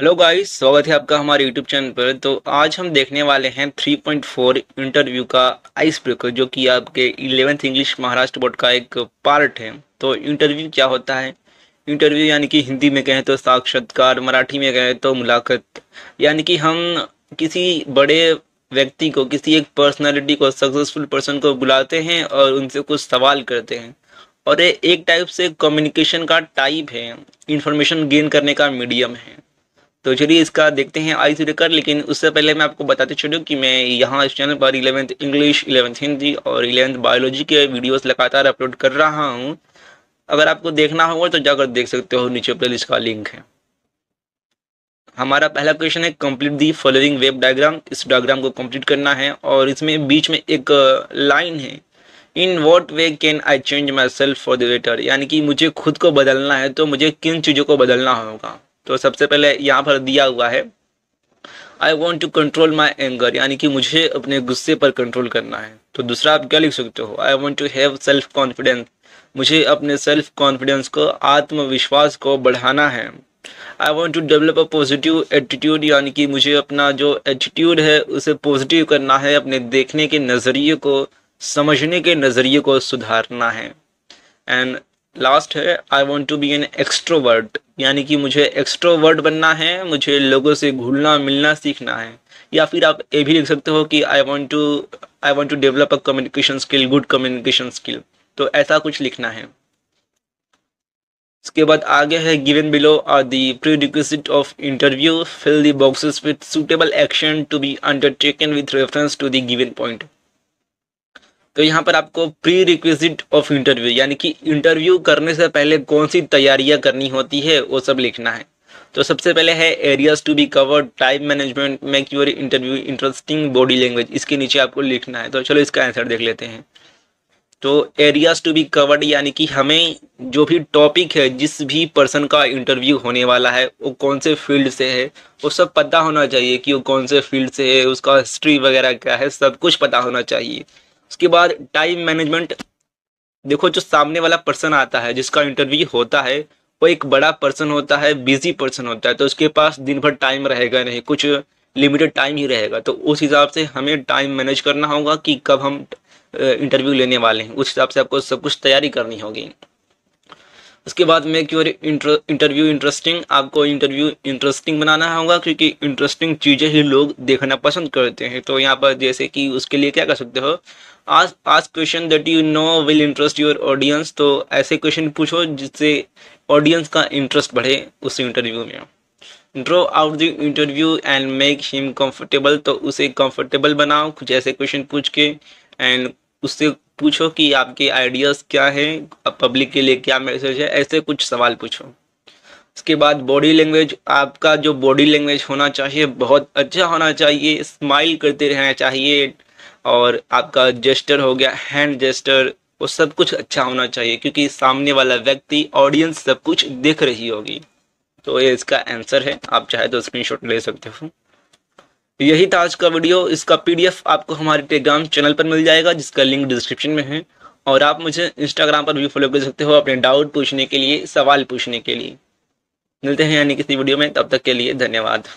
Hello guys स्वागत है आपका हमारे यूट्यूब चैनल पर। तो आज हम देखने वाले हैं 3.4 इंटरव्यू का आइस ब्रेकर जो कि आपके इलेवेंथ इंग्लिश महाराष्ट्र बोर्ड का एक पार्ट है। तो इंटरव्यू क्या होता है? इंटरव्यू यानी कि हिंदी में कहें तो साक्षात्कार, मराठी में कहें तो मुलाकात। यानी कि हम किसी बड़े व्यक्ति को, किसी एक पर्सनैलिटी को सक्सेसफुल पर्सन को बुलाते हैं और उनसे कुछ सवाल करते हैं। और ये एक टाइप से कम्युनिकेशन का टाइप है। इंफॉर्मेशन गेन करने का मीडियम है। तो चलिए इसका देखते हैं आई सी कर लेकिन उससे पहले मैं आपको बताते चलूँ कि मैं यहाँ इस चैनल पर इलेवेंथ इंग्लिश इलेवेंथ हिंदी और इलेवेंथ बायोलॉजी के वीडियोस लगातार अपलोड कर रहा हूँ। अगर आपको देखना होगा तो जाकर देख सकते हो, नीचे प्लेलिस्ट का लिंक है। हमारा पहला क्वेश्चन है complete the following web diagram इस डायग्राम को कंप्लीट करना है और इसमें बीच में एक लाइन है। In what way can I change myself for the better यानी कि मुझे खुद को बदलना है तो मुझे किन चीज़ों को बदलना होगा? तो सबसे पहले यहाँ पर दिया हुआ है I want to control my anger यानी कि मुझे अपने गुस्से पर कंट्रोल करना है। तो दूसरा, आप क्या लिख सकते हो? I want to have self confidence मुझे अपने सेल्फ कॉन्फिडेंस को, आत्मविश्वास को बढ़ाना है। I want to develop a positive attitude यानी कि मुझे अपना जो एटीट्यूड है, उसे पॉजिटिव करना है, अपने देखने के नज़रिए को, समझने के नज़रिए को सुधारना है। एंड लास्ट है I want to be an extrovert यानी कि मुझे एक्सट्रोवर्ट बनना है, मुझे लोगों से घुलना, मिलना, सीखना है। या फिर आप ये भी लिख सकते हो कि I want to I want to develop a communication skill good communication skill तो ऐसा कुछ लिखना है। इसके बाद आगे है given below are the pre of interview fill the boxes with suitable action to be undertaken with reference to the given point तो यहाँ पर आपको प्री रिक्विजिट ऑफ़ इंटरव्यू यानी कि इंटरव्यू करने से पहले कौन सी तैयारियाँ करनी होती है, वो सब लिखना है। तो सबसे पहले है areas to be covered time management make your interview interesting body language इसके नीचे आपको लिखना है। तो चलो इसका आंसर देख लेते हैं। तो एरियाज़ टू बी कवर्ड यानी कि हमें जो भी टॉपिक है, जिस भी पर्सन का इंटरव्यू होने वाला है, वो कौन से फ़ील्ड से है, वो सब पता होना चाहिए कि वो कौन से फ़ील्ड से है, उसका हिस्ट्री वगैरह क्या है, सब कुछ पता होना चाहिए। उसके बाद टाइम मैनेजमेंट देखो, जो सामने वाला पर्सन आता है, जिसका इंटरव्यू होता है, वो एक बड़ा पर्सन होता है बिज़ी पर्सन होता है तो उसके पास दिन भर टाइम रहेगा नहीं, कुछ लिमिटेड टाइम ही रहेगा। तो उस हिसाब से हमें टाइम मैनेज करना होगा कि कब हम इंटरव्यू लेने वाले हैं। उस हिसाब से आपको सब कुछ तैयारी करनी होगी। उसके बाद मेक योर इंटरव्यू इंटरेस्टिंग आपको इंटरव्यू इंटरेस्टिंग बनाना होगा, क्योंकि इंटरेस्टिंग चीज़ें ही लोग देखना पसंद करते हैं। तो यहाँ पर जैसे कि उसके लिए क्या कर सकते हो? Ask ask question that you know will interest your audience तो ऐसे क्वेश्चन पूछो जिससे ऑडियंस का इंटरेस्ट बढ़े उस इंटरव्यू में। Draw out the interview and make him comfortable तो उसे कंफर्टेबल बनाओ कुछ ऐसे क्वेश्चन पूछ के एंड उससे पूछो कि आपके आइडियाज़ क्या हैं पब्लिक के लिए क्या मैसेज है, ऐसे कुछ सवाल पूछो। उसके बाद बॉडी लैंग्वेज आपका जो बॉडी लैंग्वेज होना चाहिए, बहुत अच्छा होना चाहिए स्माइल करते रहना चाहिए, और आपका जेस्टर हो गया हैंड जेस्टर वो सब कुछ अच्छा होना चाहिए, क्योंकि सामने वाला व्यक्ति ऑडियंस सब कुछ देख रही होगी। तो ये इसका आंसर है, आप चाहे तो स्क्रीनशॉट ले सकते हो। यही था आज का वीडियो। इसका पीडीएफ आपको हमारे टेलीग्राम चैनल पर मिल जाएगा, जिसका लिंक डिस्क्रिप्शन में है। और आप मुझे इंस्टाग्राम पर भी फॉलो कर सकते हो अपने डाउट पूछने के लिए, सवाल पूछने के लिए। मिलते हैं यानी किसी वीडियो में, तब तक के लिए धन्यवाद।